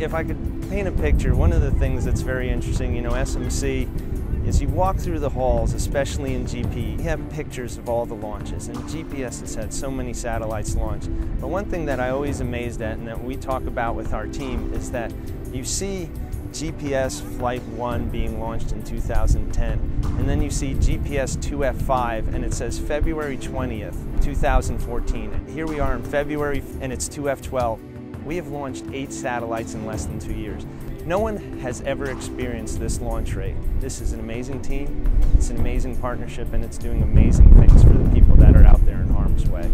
if I could paint a picture, one of the things that's very interesting, you know, SMC, is you walk through the halls, especially in GP, you have pictures of all the launches, and GPS has had so many satellites launch. But one thing that I always amazed at and that we talk about with our team is that you see GPS Flight 1 being launched in 2010, and then you see GPS 2F5 and it says February 20th, 2014. And here we are in February and it's 2F12. We have launched eight satellites in less than two years. No one has ever experienced this launch rate. This is an amazing team, it's an amazing partnership, and it's doing amazing things for the people that are out there in harm's way.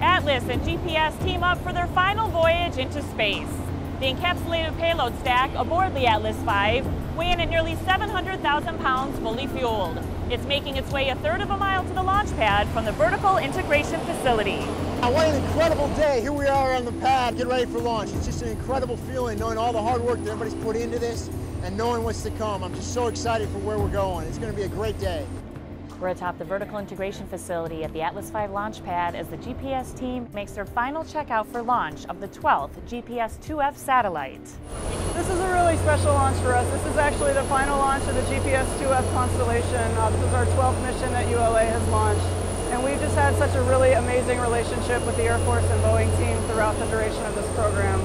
Atlas and GPS team up for their final voyage into space. The encapsulated payload stack aboard the Atlas V weighing at nearly 700,000 pounds fully fueled. It's making its way a third of a mile to the launch pad from the Vertical Integration Facility. What an incredible day. Here we are on the pad, get ready for launch. It's just an incredible feeling knowing all the hard work that everybody's put into this and knowing what's to come. I'm just so excited for where we're going. It's going to be a great day. We're atop the vertical integration facility at the Atlas V launch pad as the GPS team makes their final checkout for launch of the 12th GPS-2F satellite. This is a really special launch for us. This is actually the final launch of the GPS-2F constellation. Uh, this is our 12th mission that ULA has launched. And we've just had such a really amazing relationship with the Air Force and Boeing team throughout the duration of this program.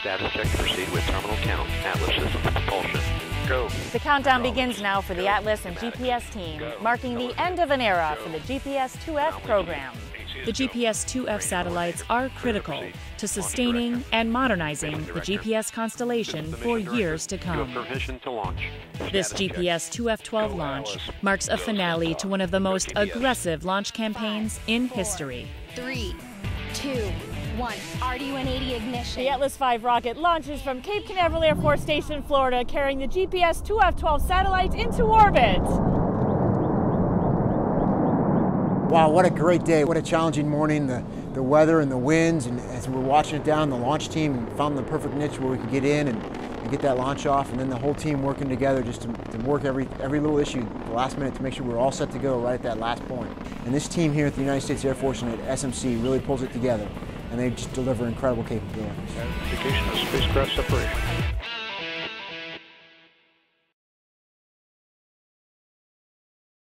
Status check proceed with terminal count, Atlas system propulsion. Go. The countdown begins now for the Atlas and GPS team, marking the end of an era for the GPS-2F program. The GPS-2F satellites are critical to sustaining and modernizing the GPS constellation for years to come. This GPS-2F-12 launch marks a finale to one of the most aggressive launch campaigns in history. Three, two, one. RD-180 ignition. The Atlas V rocket launches from Cape Canaveral Air Force Station, Florida, carrying the GPS-2F-12 satellites into orbit. Wow, what a great day. What a challenging morning. The, the weather and the winds, and as we were watching it down, the launch team found the perfect niche where we could get in and, and get that launch off, and then the whole team working together just to, to work every, every little issue the last minute to make sure we we're all set to go right at that last point. And this team here at the United States Air Force and at SMC really pulls it together, and they just deliver incredible capabilities. Indication of spacecraft separation.